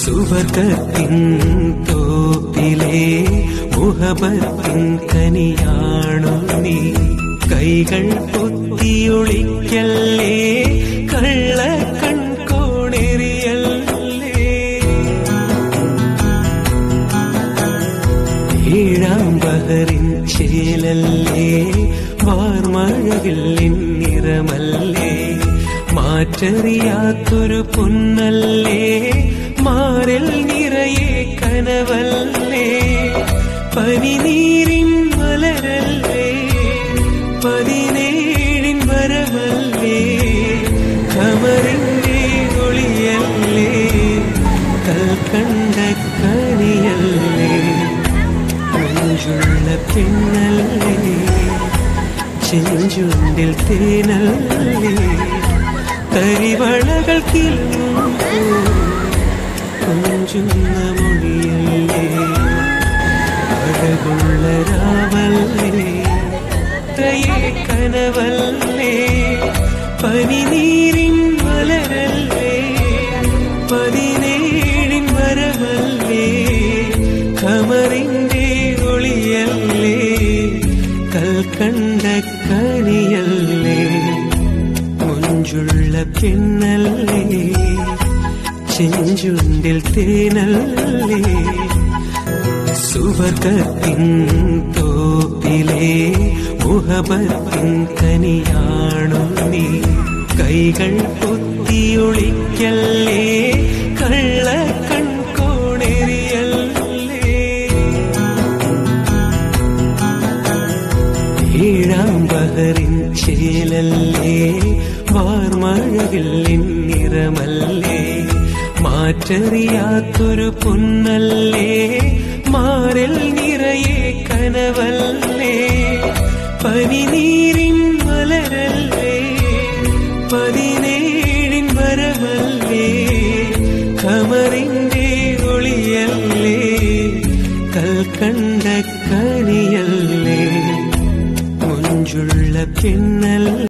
സുവർഗത്തിൻ തോപ്പിലെ മുഹബത്തിൻ കനിയാണു നീ. കൈകൾ പൊത്തിയൊളിക്കല്ലേ കള്ള കൺകോണെറിയല്ലേ. ഏഴാം ബഹറിൻ ചേലല്ലേ വാർമഴവില്ലിൻ നിറമല്ലേ. മാറ്ററിയാത്തൊരു പൊന്നല്ലേ മാറിൽ നിറയെ കനവല്ലേ? പനിനീരിൻ മലരല്ലേ? പതിനേഴിൻ വരവല്ലേ? കമറിന്റെ ഒളിയല്ലേ? കൽക്കണ്ട കണിയല്ലേ മഞ്ചുള്ള പെണ്ണല്ലേ ചെഞ്ചുണ്ടിൽ തേനല്ലേ? കരിവളകൾ കൊഞ്ചുന്ന മൊഴിയല്ലേ? അഴകുള്ള രാവല്ലേ തയേ കനവല്ലേ? പനിനീരിൻ മലരല്ലേ? പതിനേഴിൻ വരവല്ലേ? കമറിന്റെ ഒളിയല്ലേ? കൽക്കണ്ട കണിയല്ലേ മുഞ്ചുള്ള പെണ്ണല്ലേ? ചെഞ്ചുണ്ടിൽ തേനല്ലേ? സുവർഗത്തിൻ തോപ്പിലെ മുഹബത്തിൻ കനിയാണു നീ. കൈകൾ പൊത്തിയൊളിക്കല്ലേ കള്ള കൺകോണെറിയല്ലേ ഏഴാം ബഹറിൻ ചേലല്ലേ? വാർമഴവില്ലിൻ നിറമല്ലേ മാറ്ററിയാത്തൊരു പൊന്നല്ലേ മാറിൽ നിറയെ കനവല്ലേ പനിനീരിൻ മലരല്ലേ പതിനേഴിൻ വരവല്ലേ കമറിന്റെ ഒളിയല്ലേ കൽക്കണ്ട കണിയല്ലേ മുഞ്ചുള്ള പെണ്ണല്ലേ